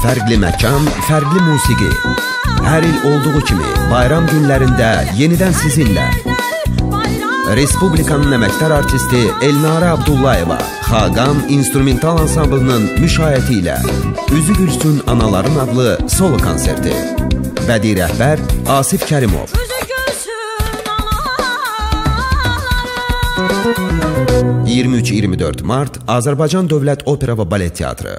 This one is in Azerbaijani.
Fərqli məkan, fərqli musiqi. Hər il olduğu kimi bayram günlərində yenidən sizinlə. Respublikanın əməkdar artisti Elnara Abdullayeva Xaqan instrumental ansamblının müşayiəti ilə Üzü Gülsün Anaların adlı solo konserti. Bədii rəhbər Asif Kərimov. 23-24 mart Azərbaycan Dövlət Opera və Balet Teatrı